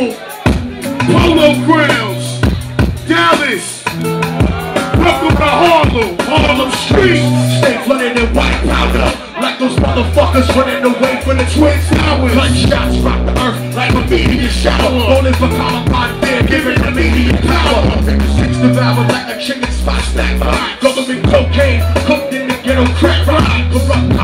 Polo, Grounds, Dallas, welcome to Harlem, Harlem Street. Stay flooded in white powder like those motherfuckers running away from the Twin Towers. Gunshots rock the earth like a meteor shower. Rolling for Columbine, they're giving the media power. Six devour like a chicken spot snack. Government cocaine cooked in the ghetto crack. Corrupt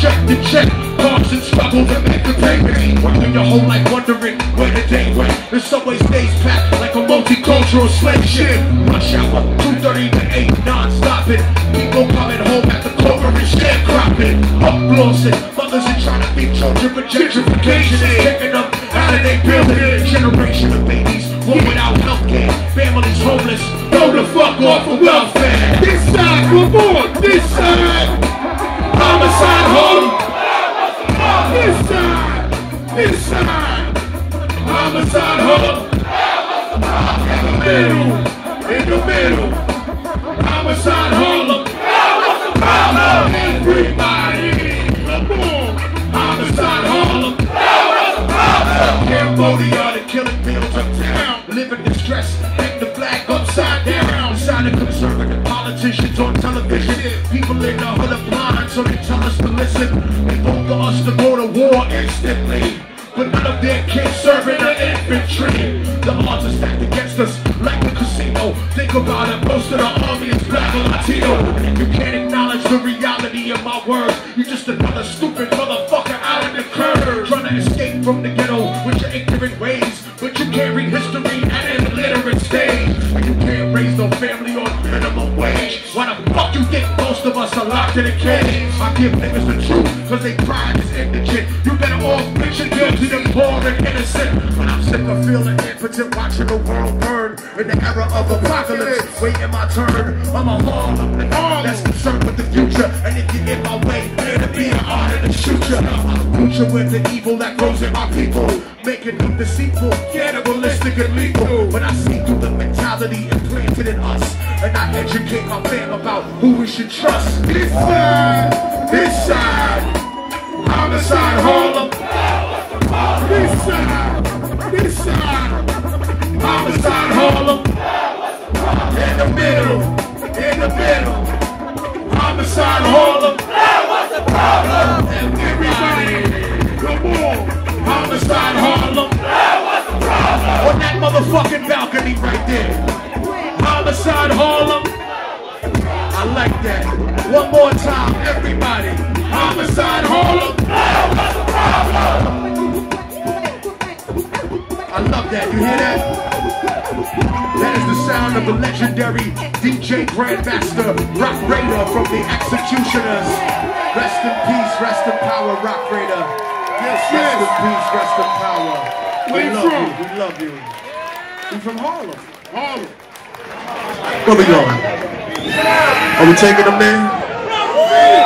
Check the check, cars and struggle to make the payment. Working your whole life wondering where the day went. The subway stays packed like a multicultural slave ship. Rush hour, 2.30 to 8, non-stopping. People coming home at the corner and sharecropping. Uplossing, mothers are trying to feed children, but gentrification is kicking them out of their building. Generation of babies born without health care. Families homeless, go the fuck off of welfare. This side, side, this side. Homicide home. In the middle, in the middle. Homicide Harlem. Everybody, come on. Homicide Harlem. Cambodia, the killing of. Living in stress, hang the flag upside down. Signing conservative politicians on television. People in the hood are blind, so they tell us to listen. They vote for us to go to war instantly. But none of their kids serving the infantry. The odds are stacked against us like the casino. Think about it, most of the army is black or Latino. You can't acknowledge the reality of my words. You're just another stupid motherfucker out in the curve. Trying to escape from the ghetto with your ignorant ways. But you can't read history at an illiterate stage. And you can't raise no family on minimum wage. Why the fuck you think most of us are locked in a cage? I give niggas the truth, watching the world burn. In the era of apocalypse, waiting my turn. I'm a Harlem nigga that's concerned with the future. And if you're in my way, it'll be an honor to shoot you. Future with the evil that grows in my people. Making them deceitful, cannibalistic and lethal. But I see through the mentality implanted in us. And I educate my fam about who we should trust. This side, this side, I like that. One more time, everybody. Homicide Harlem. I love that. You hear that? That is the sound of the legendary DJ Grandmaster Roc Raida from the X-Ecutioners. Rest in peace, rest in power, Roc Raida. Yes, yes. rest in peace, rest in power. Where we love from? you. We love you. We from Harlem. Harlem. Where we going? Are we taking them there?